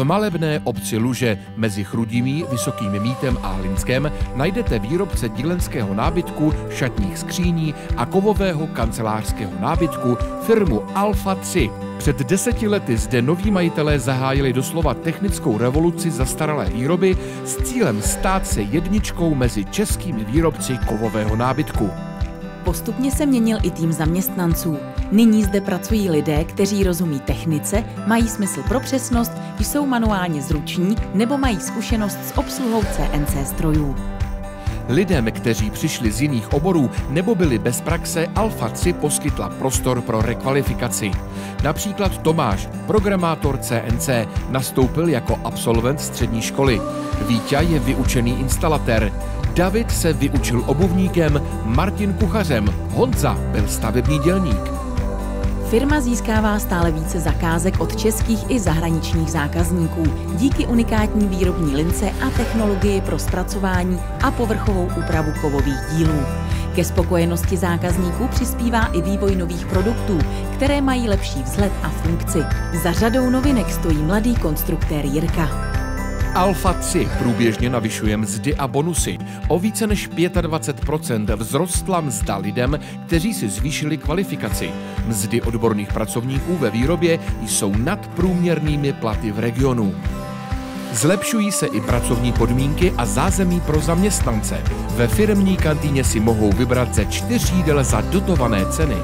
V malebné obci Luže mezi Chrudimí, Vysokým Mítem a Hlinskem najdete výrobce dílenského nábytku, šatních skříní a kovového kancelářského nábytku firmu Alfa 3. Před deseti lety zde noví majitelé zahájili doslova technickou revoluci zastaralé výroby s cílem stát se jedničkou mezi českými výrobci kovového nábytku. Postupně se měnil i tým zaměstnanců. Nyní zde pracují lidé, kteří rozumí technice, mají smysl pro přesnost, jsou manuálně zruční nebo mají zkušenost s obsluhou CNC strojů. Lidem, kteří přišli z jiných oborů nebo byli bez praxe, Alfa 3 poskytla prostor pro rekvalifikaci. Například Tomáš, programátor CNC, nastoupil jako absolvent střední školy. Vítě je vyučený instalatér. David se vyučil obuvníkem, Martin kuchařem, Honza byl stavební dělník. Firma získává stále více zakázek od českých i zahraničních zákazníků díky unikátní výrobní lince a technologii pro zpracování a povrchovou úpravu kovových dílů. Ke spokojenosti zákazníků přispívá i vývoj nových produktů, které mají lepší vzhled a funkci. Za řadou novinek stojí mladý konstruktér Jirka. Alfa 3 průběžně navyšuje mzdy a bonusy. O více než 25% vzrostla mzda lidem, kteří si zvýšili kvalifikaci. Mzdy odborných pracovníků ve výrobě jsou nadprůměrnými platy v regionu. Zlepšují se i pracovní podmínky a zázemí pro zaměstnance. Ve firmní kantýně si mohou vybrat ze čtyř jídel za dotované ceny.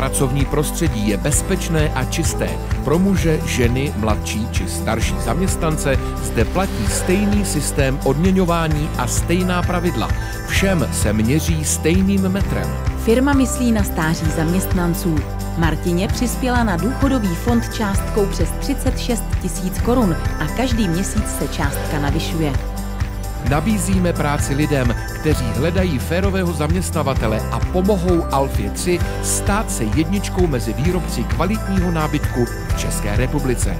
Pracovní prostředí je bezpečné a čisté. Pro muže, ženy, mladší či starší zaměstnance zde platí stejný systém odměňování a stejná pravidla. Všem se měří stejným metrem. Firma myslí na stáří zaměstnanců. Martině přispěla na důchodový fond částkou přes 36 tisíc korun a každý měsíc se částka navyšuje. Nabízíme práci lidem, kteří hledají férového zaměstnavatele a pomohou Alfie 3 stát se jedničkou mezi výrobci kvalitního nábytku v České republice.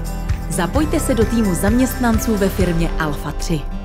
Zapojte se do týmu zaměstnanců ve firmě Alfa 3.